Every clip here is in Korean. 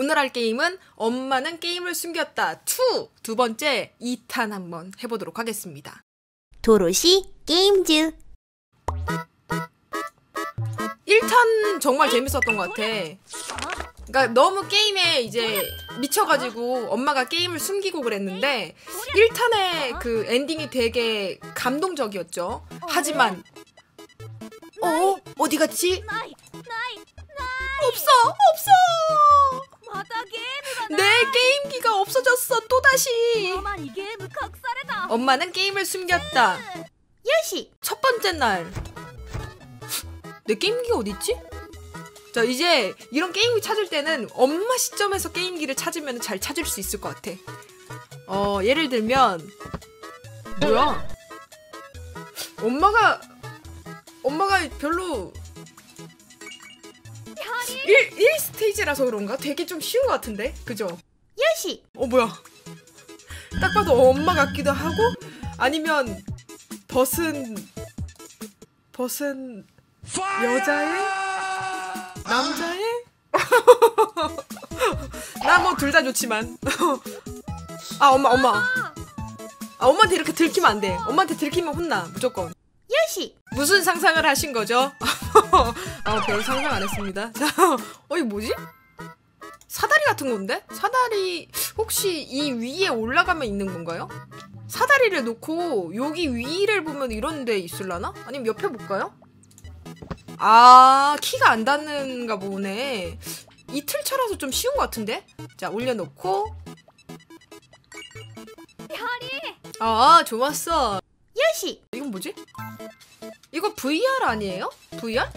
오늘 할 게임은 엄마는 게임을 숨겼다 2! 두 번째 2탄 한번 해보도록 하겠습니다. 도로시 게임즈 1탄 정말 재밌었던 것 같아. 그니까 너무 게임에 이제 미쳐가지고 엄마가 게임을 숨기고 그랬는데 1탄의 그 엔딩이 되게 감동적이었죠. 하지만 어? 어디 갔지? 없어! 없어! 내 게임기가 없어졌어 또다시. 엄마는 게임을 숨겼다. 요시. 첫 번째 날 내 게임기가 어딨지? 자 이제 이런 게임기 찾을 때는 엄마 시점에서 게임기를 찾으면 잘 찾을 수 있을 것 같아. 어 예를 들면. 뭐야? 엄마가 엄마가 별로 1, 1스테이지라서 그런가? 되게 좀 쉬운 것 같은데? 그죠? 요시. 어 뭐야? 딱 봐도 엄마 같기도 하고 아니면 벗은 벗은 여자의? 남자의? 나 뭐 둘 다 좋지만. 아 엄마 엄마. 아 엄마한테 이렇게 들키면 안돼. 엄마한테 들키면 혼나 무조건. 요시. 무슨 상상을 하신 거죠? 아, 별 상상 안 했습니다. 자, 어, 이거 뭐지? 사다리 같은 건데? 사다리, 혹시 이 위에 올라가면 있는 건가요? 사다리를 놓고 여기 위를 보면 이런 데 있을라나? 아니면 옆에 볼까요? 아, 키가 안 닿는가 보네. 이틀 차라서 좀 쉬운 것 같은데? 자, 올려놓고. 아, 좋았어. 요시 이건 뭐지? 이거 VR 아니에요? VR?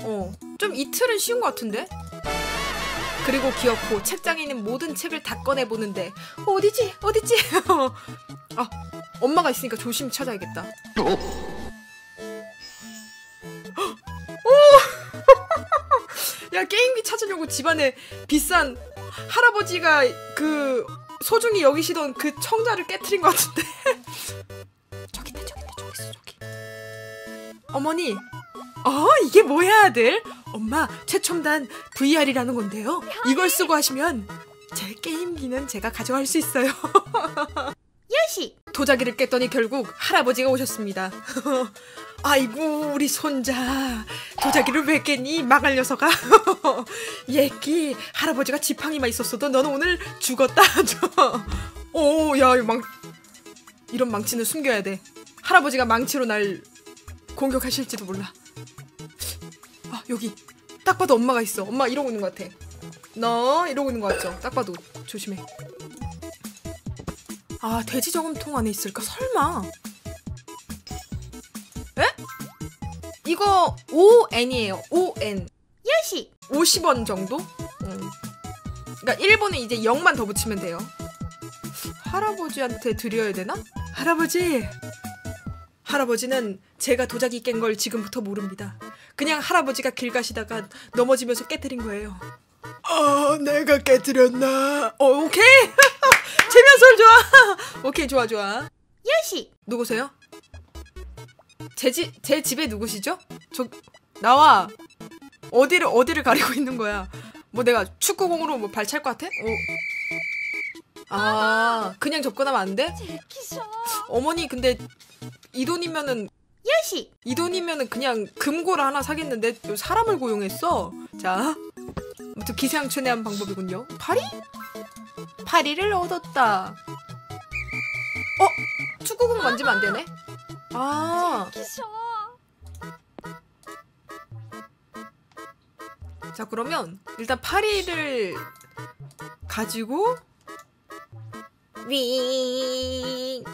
어, 좀 이틀은 쉬운 것 같은데? 그리고 귀엽고 책장에 있는 모든 책을 다 꺼내보는데 어디지? 어디지? 아, 엄마가 있으니까 조심히 찾아야겠다. 오! 야, 게임기 찾으려고 집안에 비싼 할아버지가 그 소중히 여기시던 그 청자를 깨트린 것 같은데. 어머니, 어, 이게 뭐야, 아들? 엄마, 최첨단 VR이라는 건데요. 이걸 쓰고 하시면 제 게임기는 제가 가져갈 수 있어요. 요시 도자기를 깼더니 결국 할아버지가 오셨습니다. 아이고 우리 손자 도자기를 왜 깼니 망할 녀석아 예끼 할아버지가 지팡이만 있었어도 너는 오늘 죽었다 오야 망 이런 망치는 숨겨야 돼 할아버지가 망치로 날 공격하실지도 몰라. 아 여기. 딱 봐도 엄마가 있어. 엄마 이러고 있는 것 같아. 너 이러고 있는 것 같죠? 딱 봐도. 조심해. 아 돼지 저금통 안에 있을까? 설마. 에? 이거 ON이에요. ON 요시. 50원 정도? 음. 그러니까 1번은 이제 0만 더 붙이면 돼요. 할아버지한테 드려야 되나? 할아버지 할아버지는 제가 도자기 깬 걸 지금부터 모릅니다 그냥 할아버지가 길 가시다가 넘어지면서 깨뜨린 거예요 아 내가 깨뜨렸나 어 오케이 재면설 좋아 오케이 좋아 좋아 요시 누구세요? 제, 집, 제 집에 누구시죠? 저 나와 어디를 어디를 가리고 있는 거야? 뭐 내가 축구공으로 뭐 발 찰 것 같아? 어. 아 그냥 접근하면 안 돼? 어머니 근데 이 돈이면은 요시 이 돈이면은 그냥 금고를 하나 사겠는데 또 사람을 고용했어. 자, 아무튼 기세양천외한 방법이군요. 파리? 파리를 얻었다. 어? 축구공 만지면 안 되네? 아, 자 그러면 일단 파리를 가지고 윙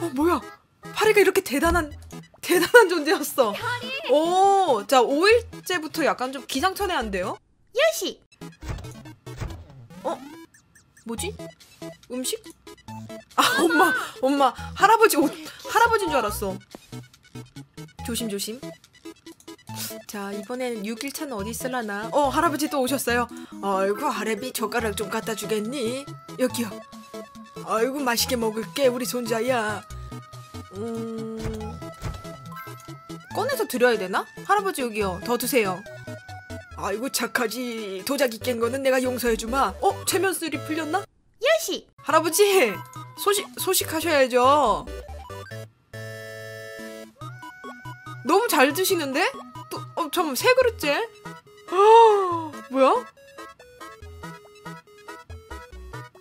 어 뭐야? 파리가 이렇게 대단한 대단한 존재였어. 오, 자 5일째부터 약간 좀 기상천외한데요? 요시 어? 뭐지? 음식? 아 엄마 엄마 할아버지 옷 할아버지인 줄 알았어 조심 조심 자 이번엔 6일차는 어디 있을라나 어 할아버지 또 오셨어요 아이고 할애비 젓가락 좀 갖다 주겠니 여기요 아이고 맛있게 먹을게 우리 손자야 음 꺼내서 드려야 되나 할아버지 여기요 더 드세요 아이고 착하지 도자기 깬 거는 내가 용서해주마 어? 최면술이 풀렸나? 요시 할아버지 소식 소식하셔야죠 너무 잘 드시는데? 또, 어, 잠깐만 세 그릇째? 아, 뭐야?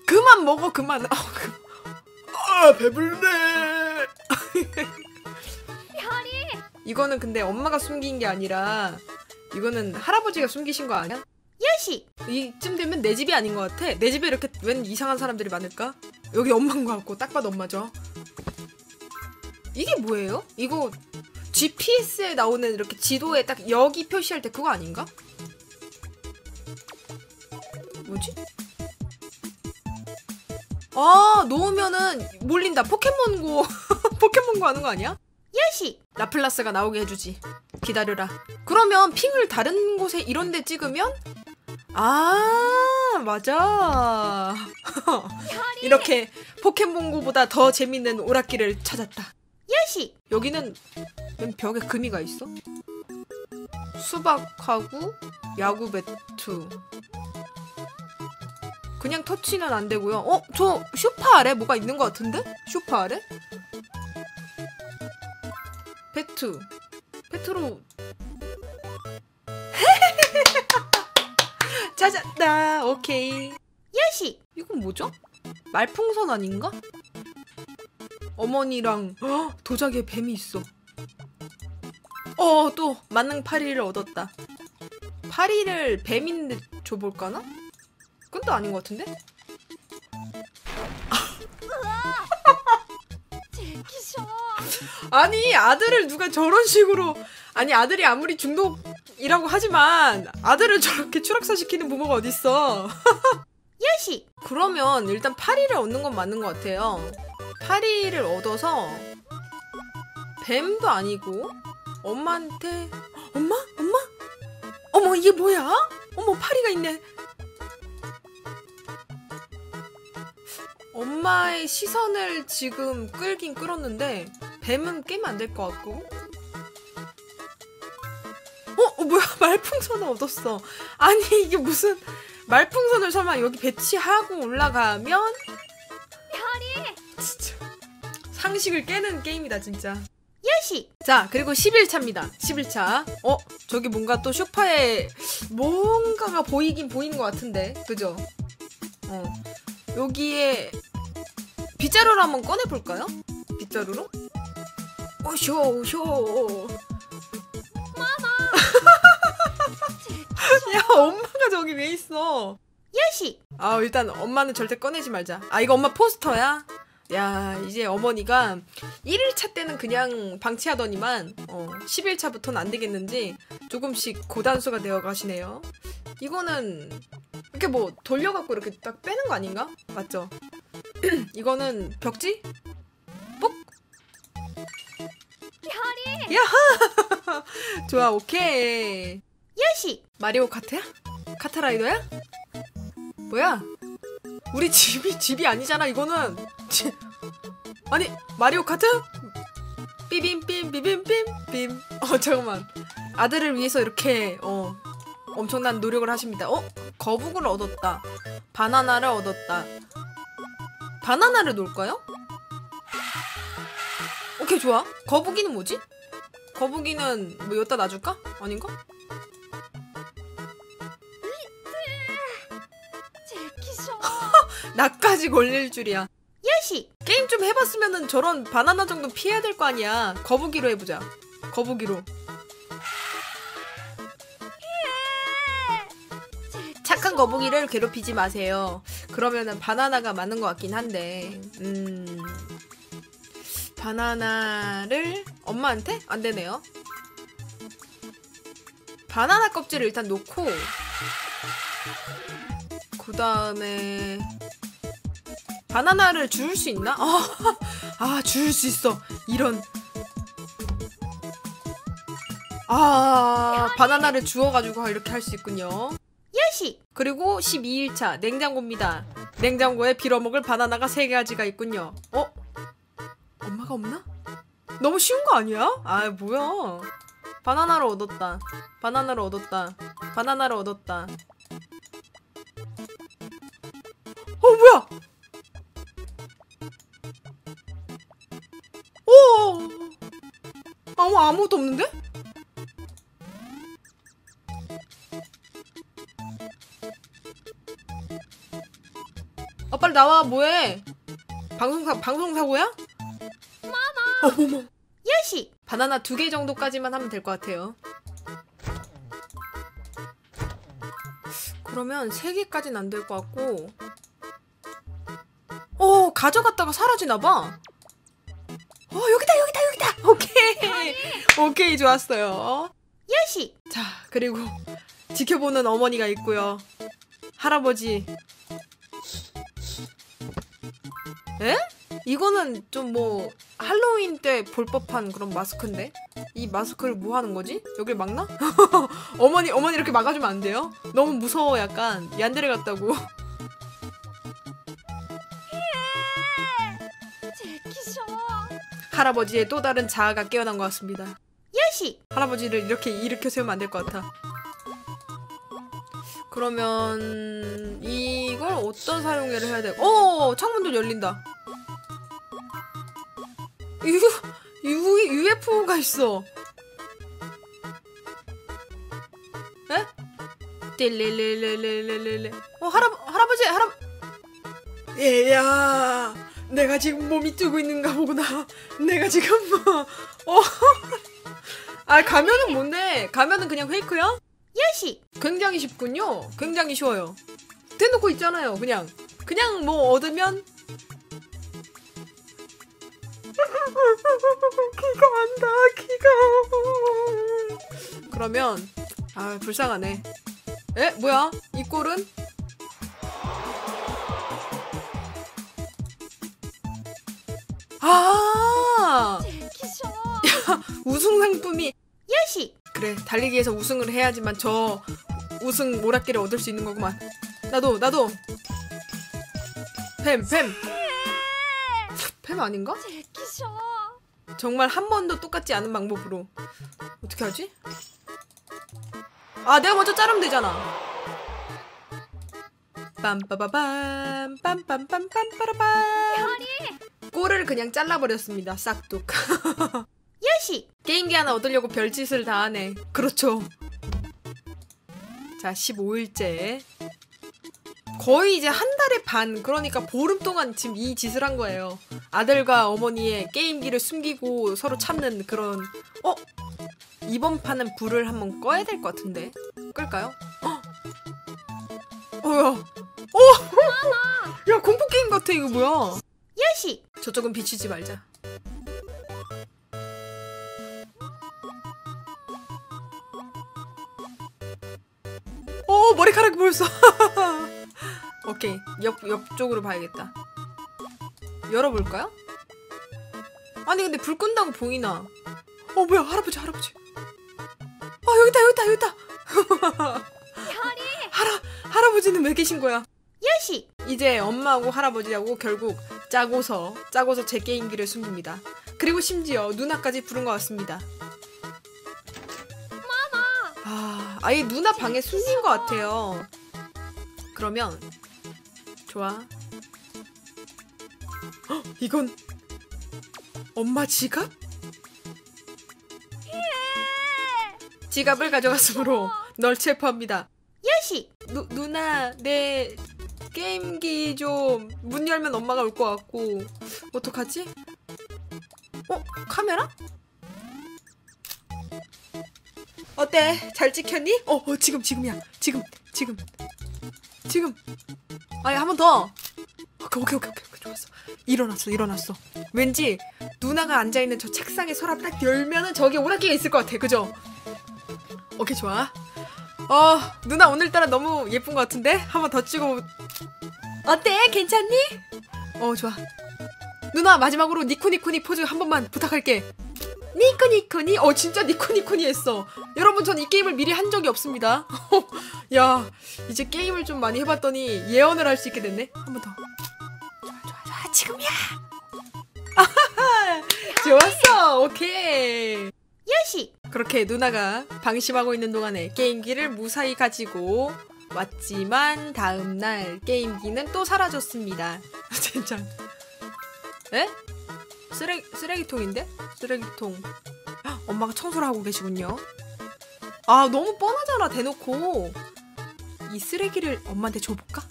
그만 먹어 그만 아, 그- 아 배불네 이 이거는 근데 엄마가 숨긴 게 아니라 이거는 할아버지가 숨기신 거 아니야? 요시 이쯤 되면 내 집이 아닌 것 같아. 내 집에 이렇게 웬 이상한 사람들이 많을까? 여기 엄마인 것 같고 딱 봐도 엄마죠. 이게 뭐예요? 이거 GPS에 나오는 이렇게 지도에 딱 여기 표시할 때 그거 아닌가? 뭐지? 아 놓으면은 몰린다. 포켓몬고 포켓몬고 하는 거 아니야? 요시 라플라스가 나오게 해주지. 기다려라. 그러면 핑을 다른 곳에 이런 데 찍으면 아 맞아. 이렇게 포켓몬고보다 더 재밌는 오락기를 찾았다. 요시 여기는 맨 벽에 금이가 있어? 수박하고 야구 배트. 그냥 터치는 안 되고요. 어? 저 쇼파 아래 뭐가 있는 것 같은데? 쇼파 아래? 배트. 배트로. 찾았다. 오케이. 요시 이건 뭐죠? 말풍선 아닌가? 어머니랑 헉, 도자기에 뱀이 있어. 어, 또 만능 파리를 얻었다. 파리를 뱀인데 줘볼까나? 그건 또 아닌 것 같은데? 아니 아들을 누가 저런 식으로 아니 아들이 아무리 중독이라고 하지만 아들을 저렇게 추락사 시키는 부모가 어딨어? 요시 그러면 일단 파리를 얻는 건 맞는 것 같아요. 파리를 얻어서 뱀도 아니고 엄마한테 엄마 엄마 어머 이게 뭐야? 어머 파리가 있네. 엄마의 시선을 지금 끌긴 끌었는데 뱀은 깨면 안 될 것 같고. 어, 어 뭐야 말풍선을 얻었어. 아니 이게 무슨 말풍선을 설마 여기 배치하고 올라가면 진짜 상식을 깨는 게임이다 진짜. 요시 자 그리고 11차입니다. 11차. 어 저기 뭔가 또 쇼파에 뭔가가 보이긴 보이는 것 같은데 그죠? 어 여기에 빗자루를 한번 꺼내 볼까요? 빗자루로? 오쇼 쇼. 야 엄마가 저기 왜 있어? 요시 아 일단 엄마는 절대 꺼내지 말자. 아 이거 엄마 포스터야? 야 이제 어머니가 1일차 때는 그냥 방치하더니만 어, 11차부터는 안 되겠는지 조금씩 고단수가 되어 가시네요. 이거는 이렇게 뭐 돌려갖고 이렇게 딱 빼는 거 아닌가? 맞죠? 이거는 벽지? 뽁? 별이 좋아 오케이. 요시 마리오 카트야? 카트라이더야? 뭐야? 우리 집이 집이 아니잖아 이거는. 지- 아니 마리오 카트? 삐빔빔 삐빔빔 빔. 어 잠깐만. 아들을 위해서 이렇게 어 엄청난 노력을 하십니다. 어 거북을 얻었다. 바나나를 얻었다. 바나나를 놓을까요? 오케이 좋아. 거북이는 뭐지? 거북이는 뭐 여기다 놔줄까? 아닌가? 나까지 걸릴 줄이야. 요시 게임 좀 해봤으면은 저런 바나나 정도 피해야 될 거 아니야. 거북이로 해보자. 거북이로. 착한 거북이를 괴롭히지 마세요. 그러면은 바나나가 맞는 것 같긴 한데, 음, 바나나를 엄마한테 안 되네요. 바나나 껍질을 일단 놓고, 그 다음에 바나나를 주울 수 있나? 아, 아 주울 수 있어. 이런. 아, 바나나를 주워가지고 이렇게 할 수 있군요. 요시 그리고 12일차 냉장고입니다. 냉장고에 빌어먹을 바나나가 3가지가 있군요. 어? 엄마가 없나? 너무 쉬운 거 아니야? 아 뭐야. 바나나를 얻었다. 바나나를 얻었다. 바나나를 얻었다. 어 뭐야? 오 아무 아무것도 없는데? 아 빨리 나와 뭐해? 방송사 방송 사고야? 어머머. 요시 바나나 두 개 정도까지만 하면 될 것 같아요. 그러면 세 개까지는 안 될 것 같고. 어 가져갔다가 사라지나 봐. 어 여기다 여기다 여기다. 오케이 오케이 좋았어요. 요시 자 그리고 지켜보는 어머니가 있고요. 할아버지. 에? 이거는 좀 뭐 할로윈 때 볼 법한 그런 마스크인데 이 마스크를 뭐 하는 거지? 여길 막나? 어머니 어머니 이렇게 막아주면 안 돼요? 너무 무서워 약간 얀데레 같다고 할아버지의 또 다른 자아가 깨어난 것 같습니다 요시! 할아버지를 이렇게 일으켜 세우면 안 될 것 같아 그러면 이걸 어떤 사용을 해야 돼? 오! 창문도 열린다 유, 유, UFO가 있어. 에? 띠리리리리리리리. 어 할아 할아버지 할아. 얘야, 내가 지금 몸이 뜨고 있는가 보구나. 내가 지금 뭐, 어. 아 가면은 뭔데? 가면은 그냥 페이크야? 요시 굉장히 쉽군요. 굉장히 쉬워요. 대놓고 있잖아요. 그냥 그냥 뭐 얻으면 귀가 안다 귀가 그러면 아 불쌍하네 에? 뭐야? 이 꼴은? 아! 야, 우승 상품이 여시 그래, 달리기에서 우승을 해야지만 저 우승 모락기를 얻을 수 있는 거구만. 나도, 나도! 뱀, 뱀! 펜 아닌가? 아, 제키셔. 정말 한 번도 똑같지 않은 방법으로. 어떻게 하지? 아 내가 먼저 자르면 되잖아. 빰빠바밤 빰빰빰빰빠라밤 꼬를 그냥 잘라버렸습니다. 싹둑. 요시! 게임기 하나 얻으려고 별짓을 다하네. 그렇죠. 자 15일째. 거의 이제 한 달의 반, 그러니까 보름 동안 지금 이 짓을 한 거예요. 아들과 어머니의 게임기를 숨기고 서로 참는 그런, 어? 이번 판은 불을 한번 꺼야 될 것 같은데. 끌까요? 어, 어, 야. 어! 야, 공포 게임 같아, 이거 뭐야. 요시 저쪽은 비추지 말자. 어 머리카락이 보였어. 오케이 옆 옆쪽으로 봐야겠다. 열어볼까요? 아니 근데 불 끈다고 보이나? 어 뭐야 할아버지 할아버지. 아 여기다 여기다 여기다. 할아 할아버지는 왜 계신 거야? 요시 이제 엄마하고 할아버지하고 결국 짜고서 짜고서 제 게임기를 숨깁니다. 그리고 심지어 누나까지 부른 것 같습니다. 아, 아예 누나 방에 숨긴 것 같아요. 그러면 좋아. 헉, 이건 엄마 지갑? 지갑을 가져갔으므로 널 체포합니다. 요시 누, 누나 내 게임기 좀 문 열면 엄마가 올 것 같고 어떡하지? 어? 카메라? 어때? 잘 찍혔니? 어, 어 지금 지금이야 지금 지금 지금. 아니 한 번 더. 오케이 오케이 오케이 오케이. 좋았어. 일어났어 일어났어. 왠지 누나가 앉아 있는 저 책상에 서랍 딱 열면은 저기 오락기가 있을 것 같아. 그죠? 오케이 좋아. 어 누나 오늘따라 너무 예쁜 것 같은데? 한 번 더 찍어 어때? 괜찮니? 어 좋아. 누나 마지막으로 니코니코니 포즈 한 번만 부탁할게 니코니코니? 어 진짜 니코니코니 했어. 여러분 전 이 게임을 미리 한 적이 없습니다. 야 이제 게임을 좀 많이 해봤더니 예언을 할 수 있게 됐네. 한 번 더. 좋아 좋아 좋아. 지금이야. 좋았어. 오케이. 요시. 그렇게 누나가 방심하고 있는 동안에 게임기를 무사히 가지고 왔지만 다음날 게임기는 또 사라졌습니다. 진짜. 에? 쓰레기, 쓰레기통인데? 쓰레기통. 헉, 엄마가 청소를 하고 계시군요. 아, 너무 뻔하잖아, 대놓고. 이 쓰레기를 엄마한테 줘볼까?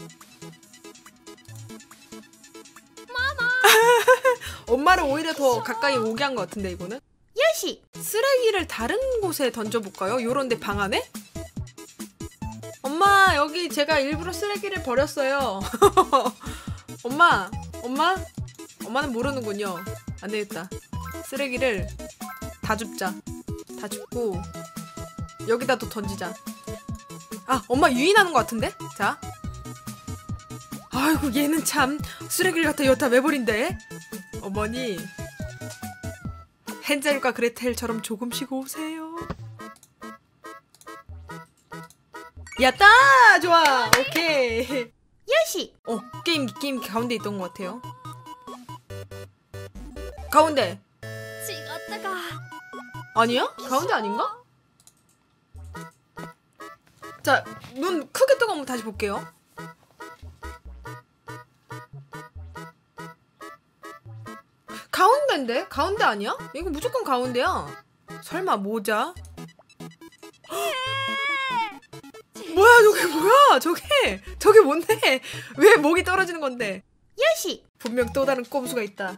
엄마를 오히려 더 가까이 오게 한 것 같은데, 이거는? 요시 쓰레기를 다른 곳에 던져볼까요? 요런데 방 안에? 엄마 여기 제가 일부러 쓰레기를 버렸어요. 엄마 엄마 엄마는 모르는군요. 안 되겠다. 쓰레기를 다 줍자. 다 줍고 여기다 또 던지자. 아 엄마 유인하는 것 같은데? 자. 아이고 얘는 참 쓰레기를 갖다 왜 버린대? 어머니 헨젤과 그레텔처럼 조금씩 오세요. 야따! 좋아! 오케이. 요시 어, 게임, 게임 가운데 있던 것 같아요. 가운데. 아니야? 가운데 아닌가? 자, 눈 크게 뜨고 한번 다시 볼게요. 가운데인데? 가운데 아니야? 이거 무조건 가운데야. 설마 모자? 예! 뭐야 저게 뭐야 저게 저게 뭔데 왜 목이 떨어지는 건데 요시 분명 또 다른 꼼수가 있다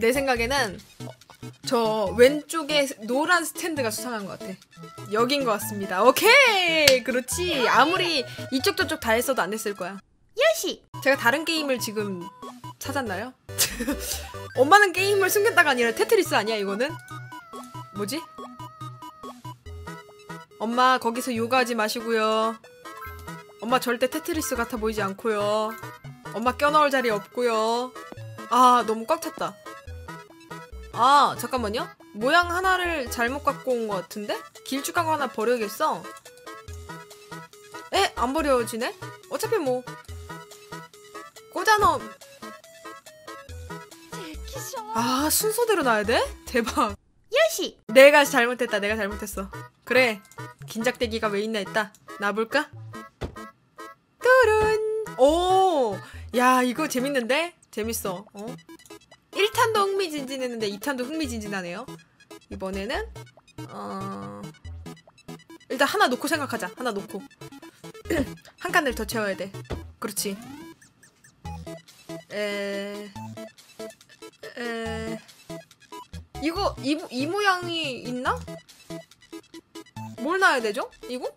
내 생각에는 저 왼쪽에 노란 스탠드가 수상한 것 같아 여긴 것 같습니다 오케이 그렇지 아무리 이쪽 저쪽 다 했어도 안 됐을 거야 요시 제가 다른 게임을 지금 찾았나요? 엄마는 게임을 숨겼다가 아니라 테트리스 아니야 이거는? 뭐지? 엄마 거기서 요가하지 마시고요. 엄마 절대 테트리스 같아 보이지 않고요. 엄마 껴넣을 자리 없고요. 아 너무 꽉 찼다. 아 잠깐만요. 모양 하나를 잘못 갖고 온 것 같은데? 길쭉한 거 하나 버려야겠어. 에? 안 버려지네? 어차피 뭐 꽂아넣... 아 순서대로 놔야 돼? 대박. 요시 내가 잘못했다. 내가 잘못했어. 그래. 긴작대기가 왜 있나 했다. 놔볼까? 뚜른. 오. 야 이거 재밌는데? 재밌어. 어? 1탄도 흥미진진했는데 2탄도 흥미진진하네요. 이번에는 어... 일단 하나 놓고 생각하자. 하나 놓고. 한 칸을 더 채워야 돼. 그렇지. 에... 에... 이거 이, 이 모양이 있나? 뭘 놔야 되죠? 이거?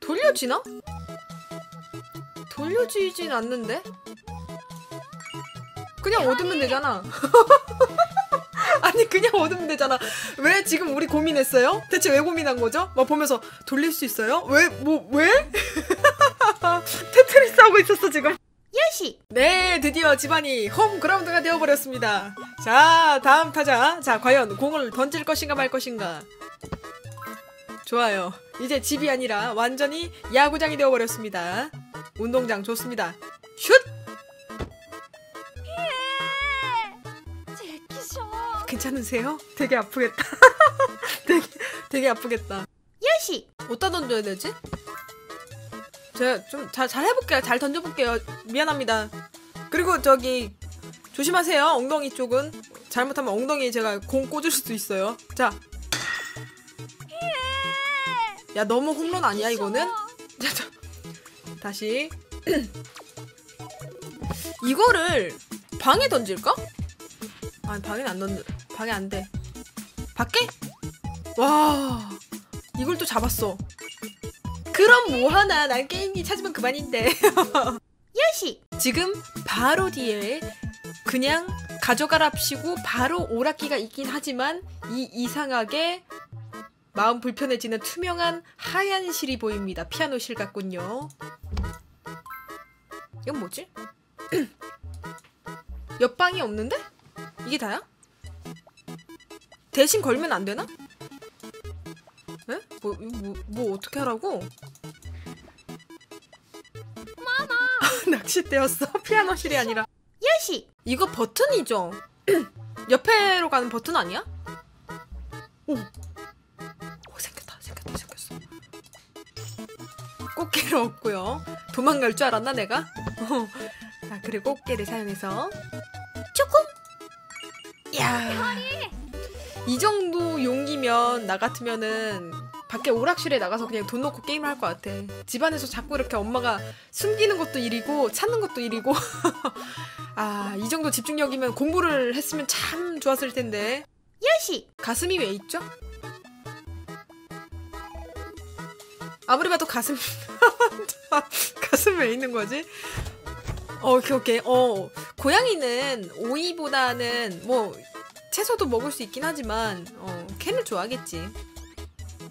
돌려지나? 돌려지진 않는데? 그냥 얻으면 되잖아. 아니 그냥 얻으면 되잖아. 왜 지금 우리 고민했어요? 대체 왜 고민한 거죠? 막 보면서 돌릴 수 있어요? 왜? 뭐 왜? 테트리스 하고 있었어 지금. 요시 네, 드디어 집안이 홈그라운드가 되어버렸습니다. 자, 다음 타자. 자, 과연 공을 던질 것인가 말 것인가. 좋아요. 이제 집이 아니라 완전히 야구장이 되어버렸습니다. 운동장 좋습니다. 괜찮으세요? 되게 아프겠다. 되게, 되게 아프겠다. 요시 어디다 던져야 되지? 제가 좀 잘 잘 해볼게요. 잘 던져볼게요. 미안합니다. 그리고 저기 조심하세요. 엉덩이 쪽은 잘못하면 엉덩이에 제가 공 꽂을 수도 있어요. 자, 야 너무 홈런 아니야 이거는? 자, 자, 다시 이거를 방에 던질까? 아니 방에 안 던져. 방에 안 돼. 밖에? 와, 이걸 또 잡았어. 그럼 뭐하나 난 게임기 찾으면 그만인데 요시 지금 바로 뒤에 그냥 가져가랍시고 바로 오락기가 있긴 하지만 이 이상하게 마음 불편해지는 투명한 하얀 실이 보입니다 피아노 실 같군요 이건 뭐지? 옆방이 없는데? 이게 다야? 대신 걸면 안 되나? 에? 뭐, 뭐, 뭐 어떻게 하라고? 마마 낚싯대였어? 피아노실이 아니라 요시 이거 버튼이죠? 옆에로 가는 버튼 아니야? 오. 오 생겼다 생겼다 생겼어. 꽃게를 얻고요. 도망갈 줄 알았나 내가? 어. 자 그리고 꽃게를 사용해서 조금. 야. 이 정도 용기면 나 같으면은 밖에 오락실에 나가서 그냥 돈 넣고 게임을 할 것 같아. 집안에서 자꾸 이렇게 엄마가 숨기는 것도 일이고 찾는 것도 일이고. 아, 이 정도 집중력이면 공부를 했으면 참 좋았을 텐데. 요시 가슴이 왜 있죠? 아무리 봐도 가슴 가슴 왜 있는 거지? 어, 오케이 오케이. 어, 고양이는 오이보다는 뭐 채소도 먹을 수 있긴 하지만 어, 캔을 좋아하겠지.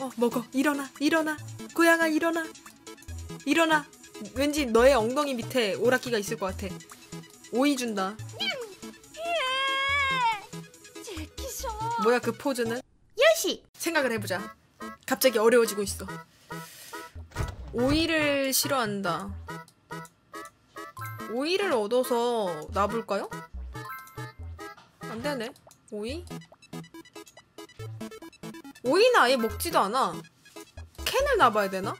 어, 먹어. 일어나. 일어나. 고양아 일어나. 일어나. 왠지 너의 엉덩이 밑에 오락기가 있을 것 같아. 오이 준다. 뭐야 그 포즈는? 요시 생각을 해보자. 갑자기 어려워지고 있어. 오이를 싫어한다. 오이를 얻어서 놔볼까요? 안 되네. 오이? 오이는 아예 먹지도 않아. 캔을 놔봐야 되나?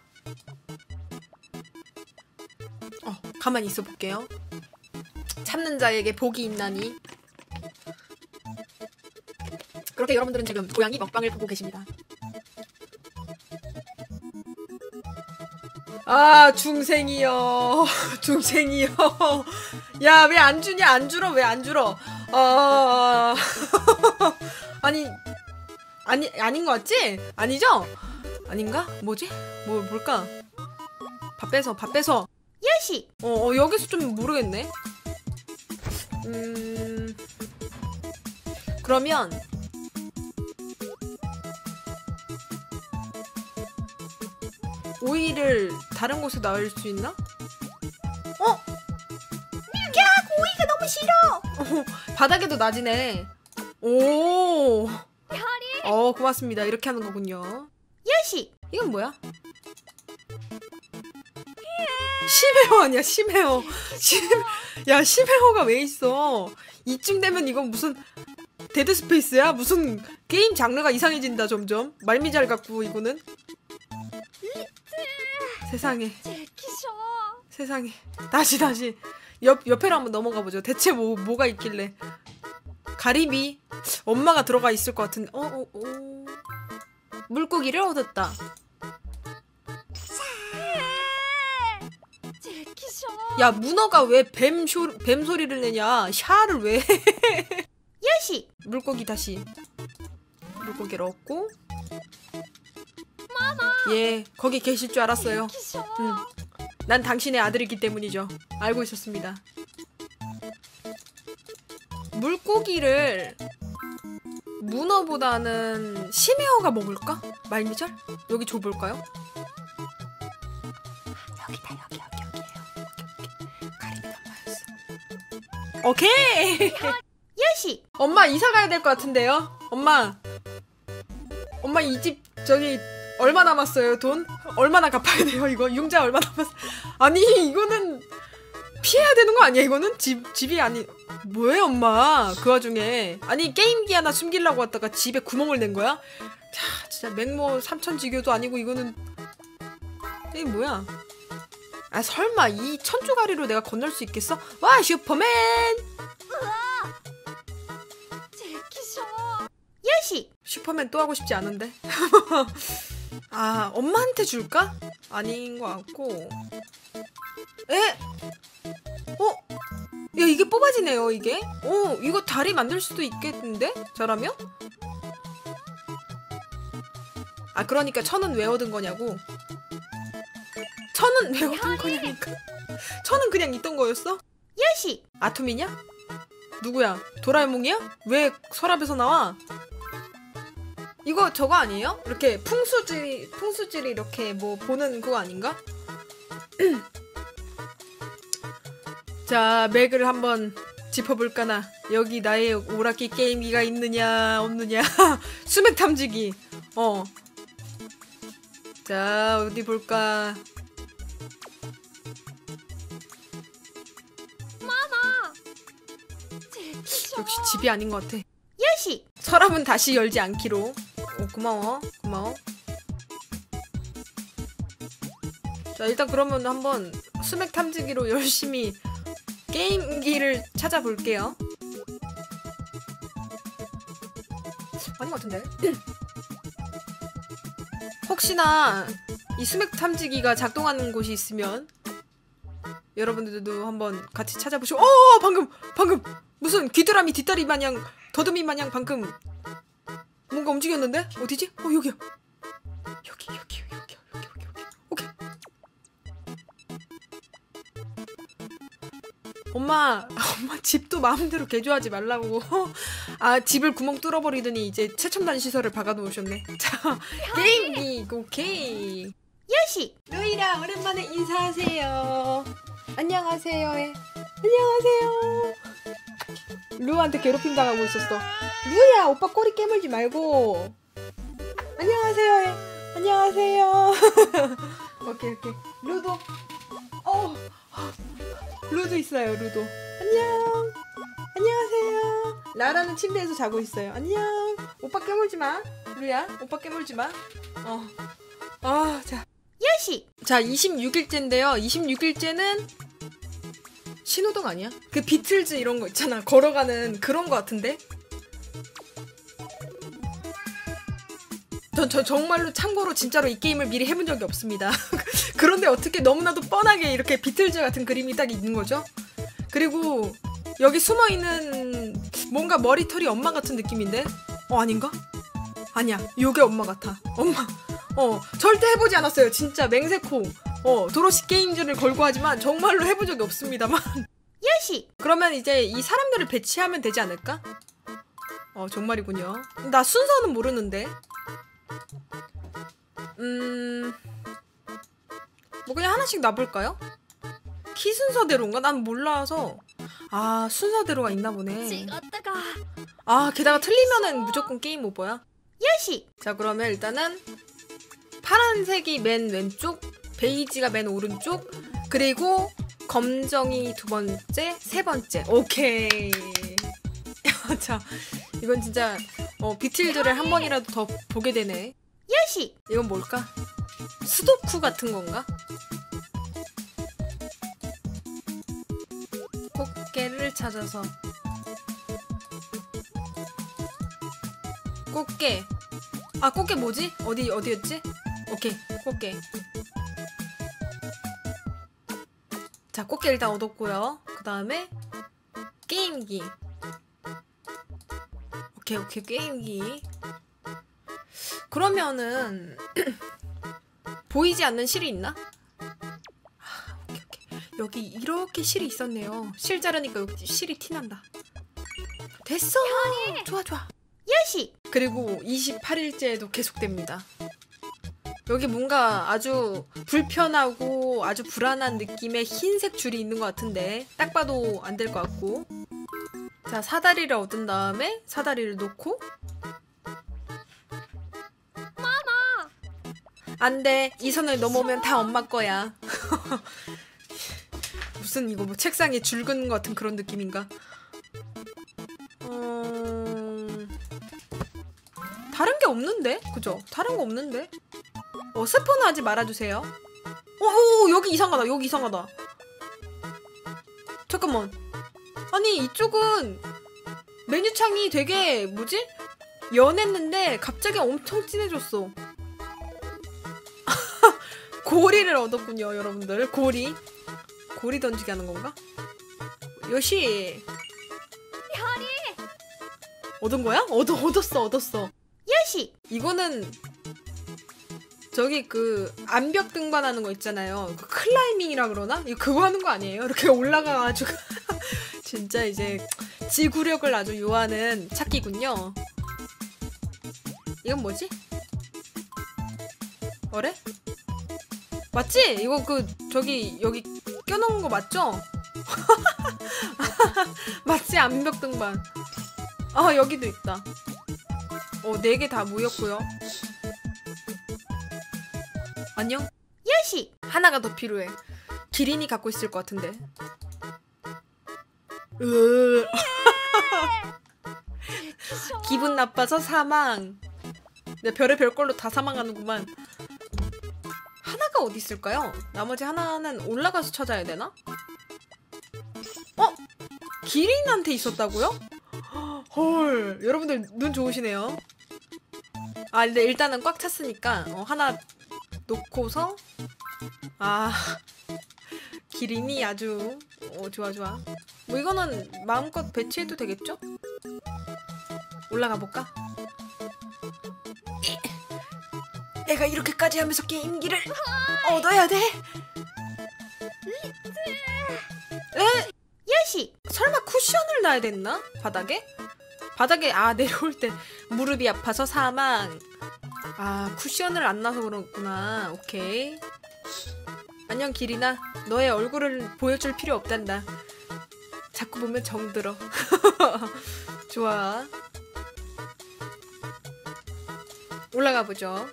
어, 가만히 있어 볼게요. 참는 자에게 복이 있나니. 그렇게 여러분들은 지금 고양이 먹방을 보고 계십니다. 아 중생이요 중생이요 야왜 안 주냐 안 주러 왜안 주러 아 아니 아니 아닌 것 같지? 아니죠? 아닌가? 뭐지? 뭐 뭘까? 밥 빼서 밥 빼서 요시. 어, 어 여기서 좀 모르겠네. 음 그러면 오이를 다른 곳에 넣을 수 있나? 싫어 바닥에도 낮이네. 오. 어, 고맙습니다. 이렇게 하는 거군요. よし 이건 뭐야? 심해어 아니야, 심해어. 심, 야, 심해어가 왜 있어? 이쯤 되면 이건 무슨 Dead Space야? 무슨 게임 장르가 이상해진다, 점점. 말미잘 같고, 이거는. 세상에. 세상에 다시 다시 옆 옆에로 한번 넘어가 보죠. 대체 뭐 뭐가 있길래 가리비 엄마가 들어가 있을 것 같은데 어, 어, 어. 물고기를 얻었다. 야 문어가 왜뱀뱀 소리를 내냐? 샤를 왜? 요시 물고기 다시 물고기를 얻고 예 거기 계실 줄 알았어요. 음, 난 당신의 아들이기 때문이죠. 알고 있었습니다. 물고기를 문어보다는 심해어가 먹을까? 말미잘? 여기 줘볼까요? 여기다 여기 여기 여기에요. 가리비 엄마였어. 오케이. 요시 엄마 이사 가야 될 것 같은데요. 엄마. 엄마 이 집 저기 얼마 남았어요 돈? 얼마나 갚아야 돼요 이거 융자 얼마 남았어? 아니 이거는 피해야 되는 거 아니야 이거는 집 집이 아니 뭐예요 엄마 그 와중에 아니 게임기 하나 숨기려고 왔다가 집에 구멍을 낸 거야? 자 진짜 맹모 삼천지교도 아니고 이거는 이게 뭐야? 아 설마 이 천주가리로 내가 건널 수 있겠어? 와 슈퍼맨 요시 슈퍼맨 또 하고 싶지 않은데. 아, 엄마한테 줄까? 아닌 것 같고. 에? 어? 야, 이게 뽑아지네요, 이게. 어, 이거 다리 만들 수도 있겠는데? 저라면? 아, 그러니까 천은 왜 얻은 거냐고. 천은 왜 얻은 거냐니까. 천은 그냥 있던 거였어? 요시 아톰이냐? 누구야? 도라에몽이야? 왜 서랍에서 나와? 이거 저거 아니에요? 이렇게 풍수지 풍수지리 이렇게 뭐 보는 그거 아닌가? 자 맥을 한번 짚어볼까나 여기 나의 오락기 게임기가 있느냐 없느냐 수맥 탐지기 어 자 어디 볼까 역시 집이 아닌 것 같아. 요시 서랍은 다시 열지 않기로. 오, 고마워. 고마워. 자, 일단 그러면 한번 수맥 탐지기로 열심히 게임기를 찾아볼게요. 아닌 것 같은데? 혹시나 이 수맥 탐지기가 작동하는 곳이 있으면 여러분들도 한번 같이 찾아보시고 어 방금 방금 무슨 귀뚜라미 뒷다리 마냥 더듬이 마냥 방금 뭔가 움직였는데 어디지? 어 여기야 여기 여기 여기 여기 여기 여기 오케이 엄마 엄마 집도 마음대로 개조하지 말라고 아 집을 구멍 뚫어버리더니 이제 최첨단 시설을 박아놓으셨네 자 게임기 오케이 요시 루이라 오랜만에 인사하세요. 안녕하세요. 해. 안녕하세요. 루한테 괴롭힘 당하고 있었어. 루야 오빠 꼬리 깨물지 말고. 안녕하세요. 해. 안녕하세요. 오케이 오케이. 루도. 어. 루도 있어요. 루도. 안녕. 안녕하세요. 라라는 침대에서 자고 있어요. 안녕. 오빠 깨물지 마. 루야 오빠 깨물지 마. 어. 아 자. 요시 자, 26일째인데요. 26일째는 신호등 아니야? 그 비틀즈 이런 거 있잖아. 걸어가는 그런 거 같은데? 전, 저 정말로 참고로 진짜로 이 게임을 미리 해본 적이 없습니다. 그런데 어떻게 너무나도 뻔하게 이렇게 비틀즈 같은 그림이 딱 있는 거죠? 그리고 여기 숨어 있는 뭔가 머리털이 엄마 같은 느낌인데? 어, 아닌가? 아니야. 요게 엄마 같아. 엄마. 어, 절대 해보지 않았어요. 진짜 맹세코. 어, 도로시 게임즈를 걸고 하지만 정말로 해본 적이 없습니다만. 요시! 그러면 이제 이 사람들을 배치하면 되지 않을까? 어, 정말이군요. 나 순서는 모르는데. 음... 뭐 그냥 하나씩 놔볼까요? 키 순서대로인가? 난 몰라서 아 순서대로가 있나 보네 아 게다가 틀리면은 무조건 게임 오버야 요시! 자 그러면 일단은 파란색이 맨 왼쪽 베이지가 맨 오른쪽. 그리고 검정이 두 번째 세 번째. 오케이. 자 이건 진짜 어, 비틀즈를 한 번이라도 더 보게 되네. 요시. 이건 뭘까? 수도쿠 같은 건가? 꽃게를 찾아서. 꽃게. 아 꽃게 뭐지? 어디 어디였지? 오케이 꽃게 자 꽃게 일단 얻었고요 그 다음에 게임기 오케이 오케이 게임기 그러면은 보이지 않는 실이 있나? 아, 오케이, 오케이. 여기 이렇게 실이 있었네요. 실 자르니까 여기 실이 티난다. 됐어. 좋아 좋아. 요시 그리고 28일째에도 계속됩니다. 여기 뭔가 아주 불편하고 아주 불안한 느낌의 흰색 줄이 있는 것 같은데 딱 봐도 안 될 것 같고. 자 사다리를 얻은 다음에 사다리를 놓고. 안돼. 이 선을 넘어오면 다 엄마 거야. 무슨 이거 뭐 책상에 줄 긋는 것 같은 그런 느낌인가? 어... 다른 게 없는데? 그죠? 다른 거 없는데 어 스포는 하지 말아주세요 어어 여기 이상하다 여기 이상하다 잠깐만 아니 이쪽은 메뉴창이 되게 뭐지 연했는데 갑자기 엄청 진해졌어 고리를 얻었군요, 여러분들. 고리. 고리 던지기 하는 건가? 요시. 얻은 거야? 얻어, 얻었어, 얻었어. 요시 이거는 저기 그 암벽 등반하는 거 있잖아요. 그 클라이밍이라 그러나? 이거 그거 하는 거 아니에요? 이렇게 올라가가지고 진짜 이제 지구력을 아주 요하는 찾기군요. 이건 뭐지? 어래? 맞지? 이거 그 저기 여기 껴놓은 거 맞죠? 맞지? 암벽 등반. 아 여기도 있다. 어, 네 개 다 모였고요. 안녕? 요시 하나가 더 필요해. 기린이 갖고 있을 것 같은데. 기분 나빠서 사망. 내 별의 별걸로 다 사망하는구만. 하나가 어디 있을까요? 나머지 하나는 올라가서 찾아야 되나? 어? 기린한테 있었다고요? 헐, 여러분들 눈 좋으시네요. 아, 근데 일단은 꽉 찼으니까 어, 하나 놓고서 아 기린이 아주 어, 좋아 좋아. 뭐 이거는 마음껏 배치해도 되겠죠? 올라가 볼까? 내가 이렇게까지 하면서 게임기를 얻어야 돼? 에? 요시 설마 쿠션을 놔야 됐나? 바닥에? 바닥에 아 내려올 때 무릎이 아파서 사망. 아 쿠션을 안 놔서 그렇구나. 오케이. 안녕 기리나. 너의 얼굴을 보여줄 필요 없단다. 자꾸 보면 정들어. 좋아. 올라가 보죠.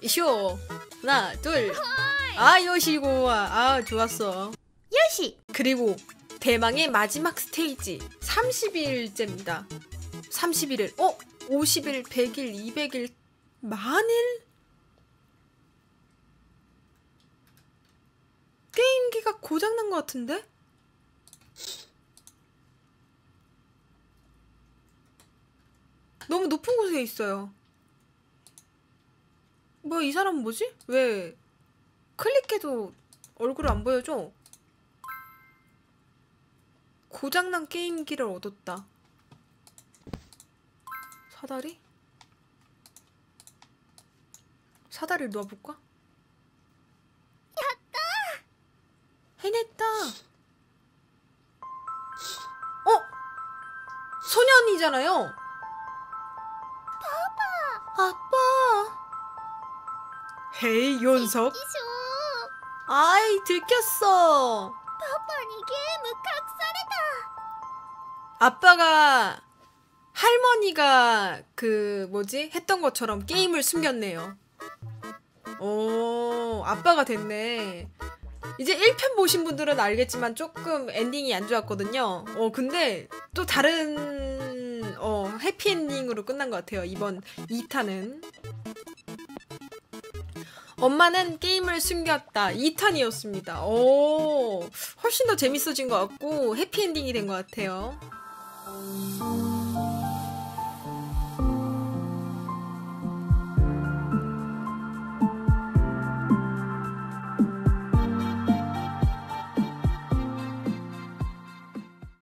이쇼 하나 둘. 아 요시고 아 좋았어. 요시 그리고 대망의 마지막 스테이지 30일째입니다. 31일, 어? 50일, 100일, 200일, 만일? 게임기가 고장난 것 같은데? 너무 높은 곳에 있어요. 뭐야, 이 사람 뭐지? 왜 클릭해도 얼굴을 안 보여줘? 고장난 게임기를 얻었다. 사다리? 사다리를 놓아볼까? 야다! 해냈다! 어? 소년이잖아요? 아빠! 아빠! 헤이. 기쇼 아이, 들켰어. 파파니게 무각사레다 아빠가 할머니가 그 뭐지 했던 것처럼 게임을 숨겼네요. 오 아빠가 됐네. 이제 1편 보신 분들은 알겠지만 조금 엔딩이 안 좋았거든요. 어 근데 또 다른 어 해피엔딩으로 끝난 것 같아요. 이번 2탄은. 엄마는 게임을 숨겼다. 2탄이었습니다. 오, 훨씬 더 재밌어진 것 같고, 해피엔딩이 된 것 같아요.